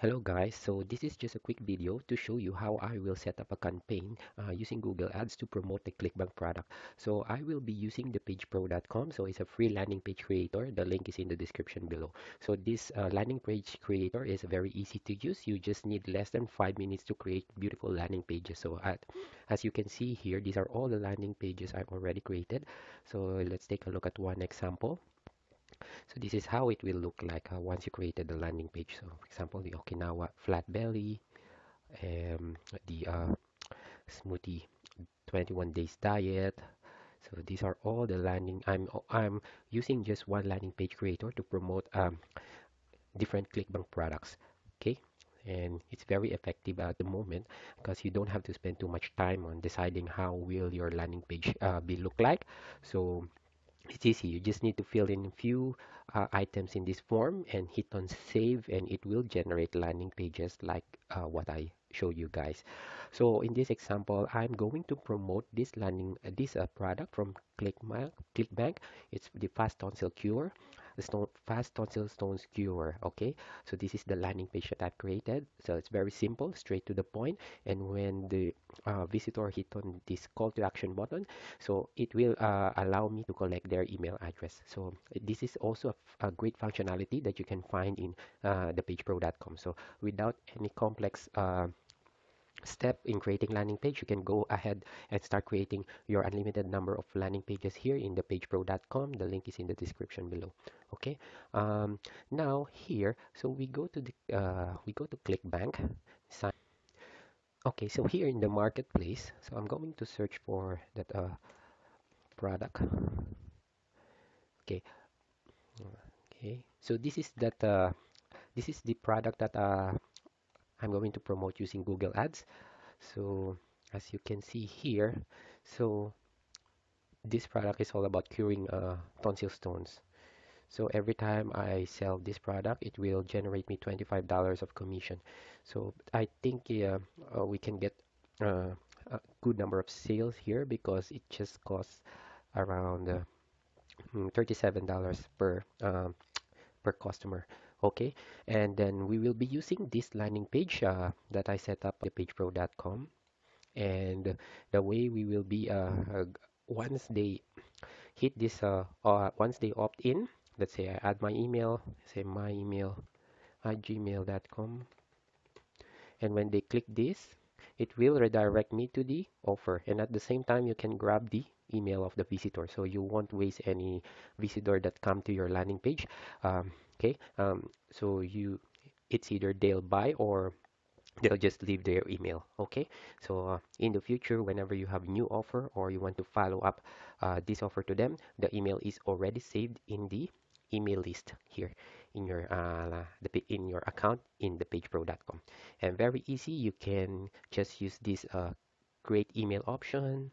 Hello guys, so this is just a quick video to show you how I will set up a campaign uh, using Google Ads to promote the ClickBank product. So I will be using the pagepro.com, so it's a free landing page creator. The link is in the description below. So this uh, landing page creator is very easy to use. You just need less than five minutes to create beautiful landing pages. So at, as you can see here, these are all the landing pages I've already created. So let's take a look at one example. So this is how it will look like uh, once you created the landing page. So for example, the Okinawa flat belly, um, the uh, smoothie 21 days diet. So these are all the landing. I'm I'm using just one landing page creator to promote um, different ClickBank products. Okay, and it's very effective at the moment because you don't have to spend too much time on deciding how will your landing page uh, be look like. So it's easy you just need to fill in a few uh, items in this form and hit on save and it will generate landing pages like uh, what I show you guys. So in this example I'm going to promote this landing uh, this product from ClickBank ClickBank it's the fast tonsil cure stone fast tonsil stones cure okay? So this is the landing page that I've created. So it's very simple straight to the point. And when the uh, visitor hit on this call to action button so it will uh, allow me to collect their email address. So this is also a, a great functionality that you can find in uh, the pagepro.com so without any complex uh, step in creating landing page you can go ahead and start creating your unlimited number of landing pages here in the pagepro.com the link is in the description below. Okay? Um, now here so we go to the uh, we go to clickbank. Sign. Okay so here in the marketplace so i'm going to search for that uh, product. Okay. Okay so this is that uh, this is the product that uh, I'm going to promote using Google Ads. So as you can see here, so this product is all about curing uh, tonsil stones. So every time I sell this product, it will generate me $25 of commission. So I think uh, uh, we can get uh, a good number of sales here because it just costs around uh, mm, $37 per um, per customer okay and then we will be using this landing page uh, that I set up the pagepro.com and the way we will be uh, uh, once they hit this uh, uh, once they opt in let's say I add my email say my email at gmail.com and when they click this it will redirect me to the offer. And at the same time you can grab the email of the visitor. So you won't waste any visitor that come to your landing page. Um, okay um, so you it's either they'll buy or they'll just leave their email okay? So uh, in the future whenever you have a new offer or you want to follow up uh, this offer to them the email is already saved in the email list here in your uh, the, in your account in the pagepro.com and very easy you can just use this uh, create email option.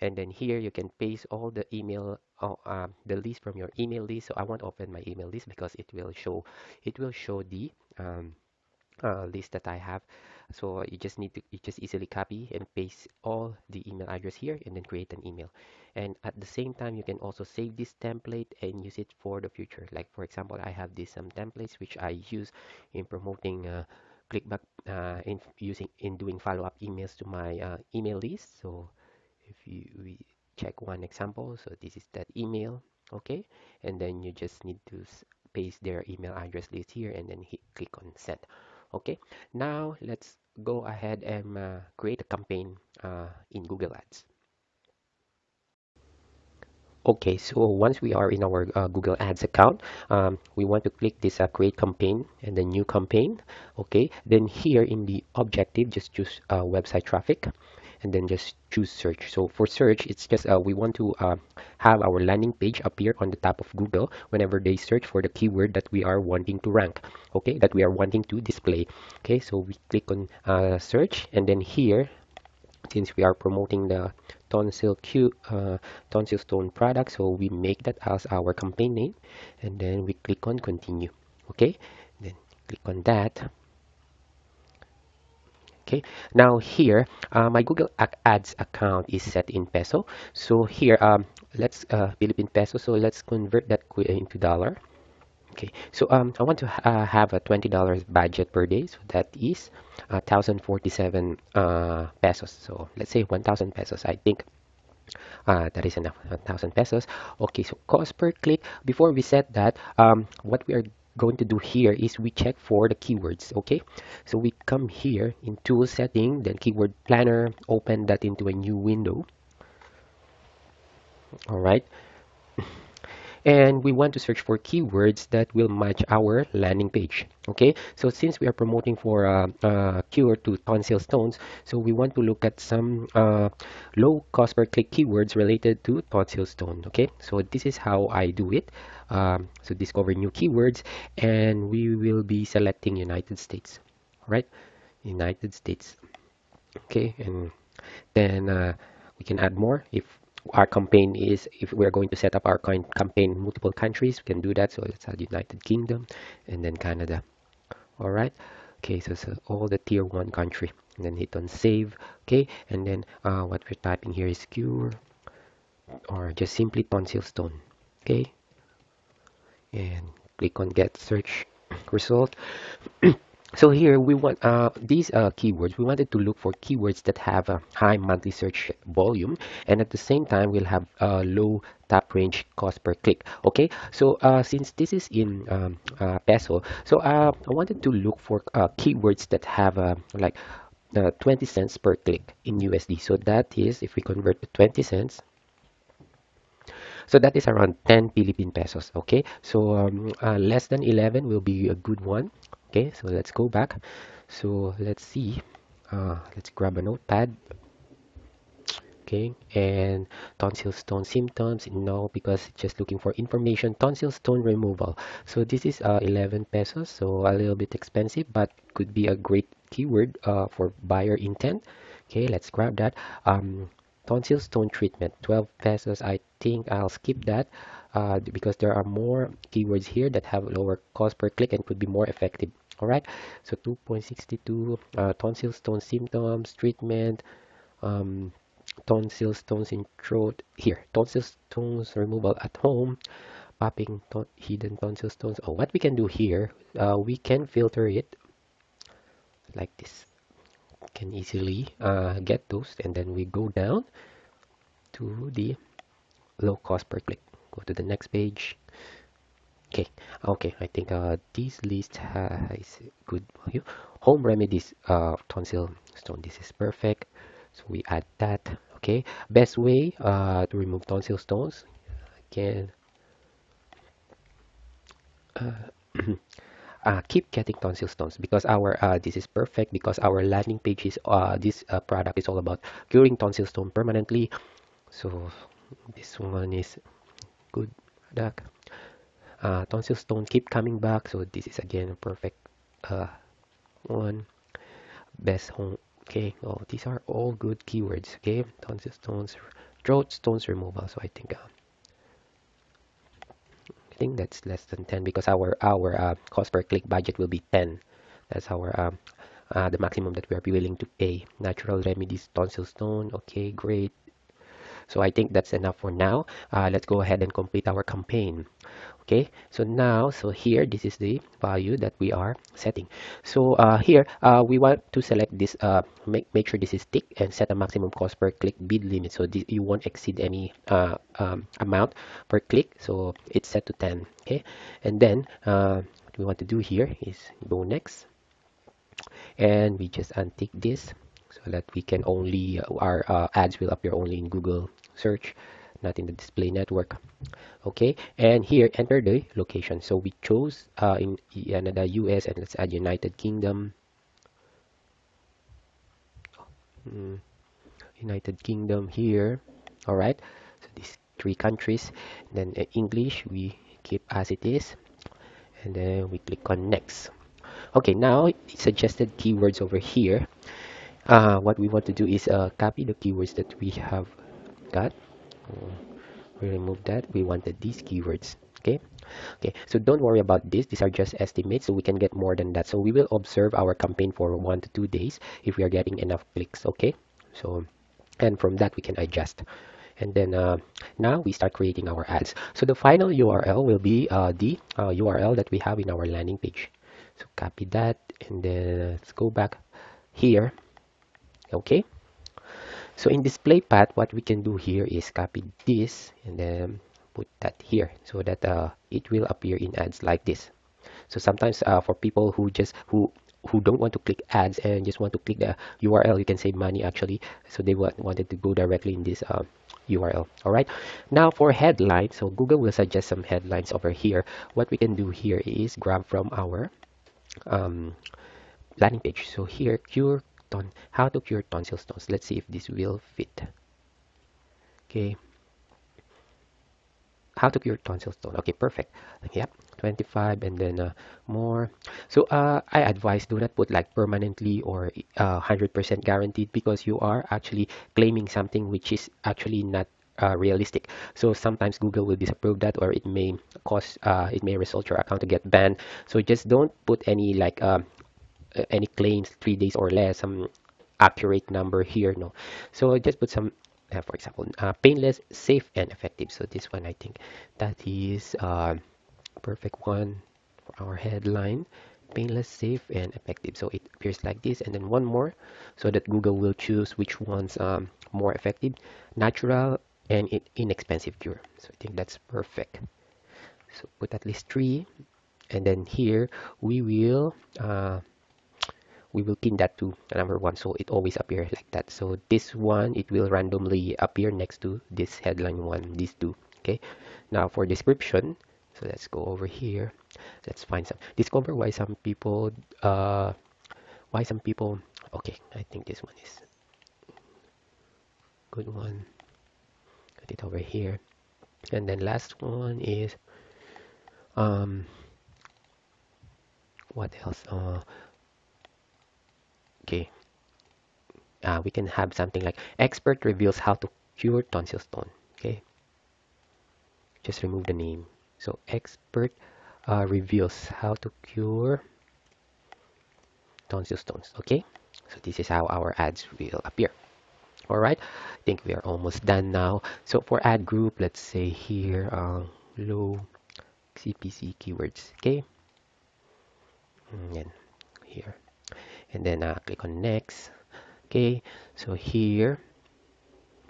And then here you can paste all the email uh, uh, the list from your email list. So I won't open my email list because it will show it will show the um, uh, list that I have. So you just need to you just easily copy and paste all the email address here and then create an email. And at the same time you can also save this template and use it for the future. Like for example I have these some templates which I use in promoting ClickBank uh, in using in doing follow-up emails to my uh, email list. So if you we check one example so this is that email okay? And then you just need to paste their email address list here and then hit click on send okay? Now let's go ahead and uh, create a campaign uh, in Google Ads okay so once we are in our uh, Google Ads account um, we want to click this uh, create campaign and the new campaign okay? Then here in the objective just choose uh, website traffic and then just choose search. So for search it's just uh, we want to uh, have our landing page appear on the top of Google whenever they search for the keyword that we are wanting to rank okay? That we are wanting to display okay? So we click on uh, search and then here since we are promoting the tonsil cure, uh, tonsil stone product. So we make that as our campaign name and then we click on continue. Okay? Then click on that. Okay? Now here uh, my google ads account is set in peso. So here um let's uh philippine peso. So let's convert that into dollar Okay, so um, I want to uh, have a $20 budget per day. So that is uh, 1,047 uh, pesos. So let's say 1,000 pesos. I think uh, that is enough, 1,000 pesos. Okay, so cost per click. Before we set that, um, what we are going to do here is we check for the keywords okay so we come here in tool setting then keyword planner open that into a new window all right and we want to search for keywords that will match our landing page okay? So since we are promoting for a, uh, uh, cure to tonsil stones so we want to look at some uh, low cost per click keywords related to tonsil stone okay? So this is how I do it. Um, so discover new keywords and we will be selecting United States right United States okay? And then uh, we can add more if our campaign is if we're going to set up our campaign multiple countries we can do that. So let's add united kingdom and then canada. All right. Okay so, so all the tier one country. And then hit on save. Okay and then uh, what we're typing here is cure or just simply tonsil stone. Okay. And click on get search result so here we want uh, these uh, keywords we wanted to look for keywords that have a high monthly search volume and at the same time we'll have a low top range cost per click okay? So uh, since this is in um, uh, peso so uh, I wanted to look for uh, keywords that have like 20 cents per click in USD so that is if we convert to 20 cents so that is around 10 Philippine pesos okay? So um, less than 11 will be a good one okay so let's go back. So let's see. Uh, let's grab a notepad. Okay and tonsil stone symptoms. No because just looking for information. Tonsil stone removal. So this is uh, 11 pesos so a little bit expensive but could be a great keyword uh, for buyer intent. Okay let's grab that. Um, tonsil stone treatment. 12 pesos. I think i'll skip that uh, because there are more keywords here that have lower cost per click and could be more effective all right so 2.62 uh, tonsil stone symptoms treatment um, tonsil stones in throat here tonsil stones removal at home popping ton hidden tonsil stones oh what we can do here uh, we can filter it like this. Can easily uh, get those and then we go down to the low cost per click. Go to the next page okay okay i think uh this list has good value. Home remedies uh tonsil stone this is perfect. So we add that okay. Best way uh to remove tonsil stones again uh, uh, keep getting tonsil stones because our uh, this is perfect because our landing page is uh, this uh, product is all about curing tonsil stone permanently. So this one is good product uh, tonsil stone keep coming back. So this is again a perfect uh, one. Best home okay. Oh these are all good keywords okay. Tonsil stones throat stones removal. So i think uh, i think that's less than 10 because our our uh, cost per click budget will be 10 that's our um, uh, the maximum that we are willing to pay. Natural remedies tonsil stone. Okay great. So i think that's enough for now. Uh, let's go ahead and complete our campaign okay so now so here this is the value that we are setting. So uh, here uh, we want to select this uh, make, make sure this is tick and set a maximum cost per click bid limit. So this, you won't exceed any uh, um, amount per click. So it's set to 10 okay? And then uh, what we want to do here is go next. And we just untick this so that we can only our uh, ads will appear only in Google search not in the display network. Okay and here enter the location. So we chose uh, in Canada US and let's add United Kingdom. Mm, United Kingdom here. All right so these three countries. Then uh, English we keep as it is. And then we click on next. Okay now suggested keywords over here. Uh, what we want to do is uh, copy the keywords that we have got we remove that. We wanted these keywords okay? Okay so don't worry about this. These are just estimates so we can get more than that. So we will observe our campaign for one to two days if we are getting enough clicks okay? So and from that we can adjust. And then uh, now we start creating our ads. So the final url will be uh, the url uh, that we have in our landing page. So copy that and then let's go back here okay so in display path what we can do here is copy this and then put that here so that uh, it will appear in ads like this. So sometimes uh, for people who just who who don't want to click ads and just want to click the URL you can save money actually. So they want, wanted to go directly in this uh, URL all right now for headlines so Google will suggest some headlines over here. What we can do here is grab from our um, landing page. So here cure ton how to cure tonsil stones? Let's see if this will fit. Okay. How to cure tonsil stone? Okay perfect. Yep. 25 and then uh, more. So uh, i advise do not put like permanently or 100% uh, guaranteed because you are actually claiming something which is actually not uh, realistic. So sometimes google will disapprove that or it may cause uh, it may result your account to get banned. So just don't put any like um, any claims three days or less some accurate number here no. So just put some uh, for example uh, painless safe and effective. So this one i think that is uh, perfect one for our headline. Painless safe and effective. So it appears like this. And then one more so that google will choose which one's um, more effective natural and inexpensive cure. So i think that's perfect. So put at least three. And then here we will uh, we will pin that to number one. So it always appears like that. So this one it will randomly appear next to this headline one these two. Okay. Now for description so let's go over here. Let's find some discover why some people uh why some people okay i think this one is good one. Put it over here. And then last one is um what else? Uh okay. Uh, we can have something like expert reveals how to cure tonsil stone. Okay. Just remove the name. So expert uh, reveals how to cure tonsil stones. Okay. So this is how our ads will appear. All right. I think we are almost done now. So for ad group let's say here uh, low cpc keywords. Okay. And here and then uh, click on next. Okay so here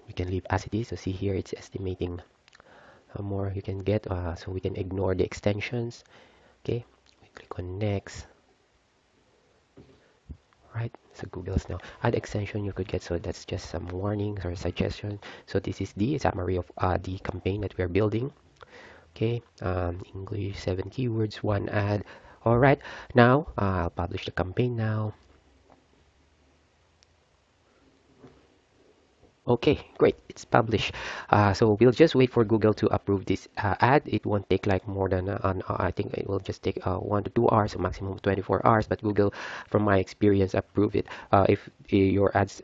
we can leave as it is. So see here it's estimating how more you can get uh, so we can ignore the extensions. Okay we click on next. Right so google's now add extension you could get. So that's just some warnings or suggestions. So this is the summary of uh, the campaign that we're building. Okay um, english seven keywords one ad. All right now uh, i'll publish the campaign now Okay, great. It's published. Uh, so we'll just wait for Google to approve this uh, ad. It won't take like more than uh, an, uh, I think it will just take uh, one to two hours, maximum 24 hours. But Google, from my experience, approve it. Uh, if your ads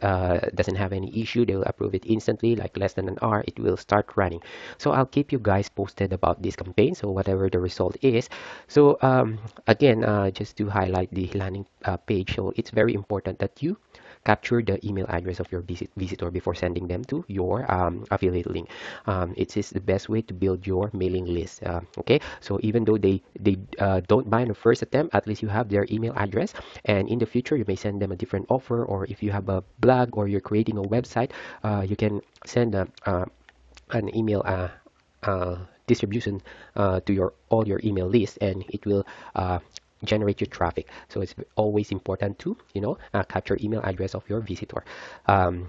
doesn't have any issue, they will approve it instantly, like less than an hour. It will start running. So I'll keep you guys posted about this campaign. So whatever the result is. So um, again, just to highlight the landing page. So it's very important that you capture the email address of your visit visitor before sending them to your um, affiliate link. Um, it is the best way to build your mailing list. Uh, okay, so even though they they uh, don't buy in the first attempt, at least you have their email address, and in the future you may send them a different offer, or if you have a blog or you're creating a website, uh, you can send a, uh, an email uh, uh, distribution uh, to your all your email list and it will uh, generate your traffic. So it's always important to you know uh, capture email address of your visitor. Um,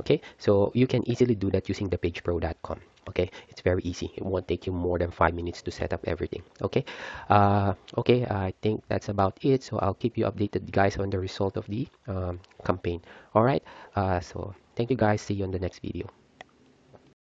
okay? So you can easily do that using the thepagepro.com okay? It's very easy. It won't take you more than five minutes to set up everything. Okay? Uh, okay i think that's about it. So i'll keep you updated guys on the result of the um, campaign. All right? Uh, so thank you guys. See you on the next video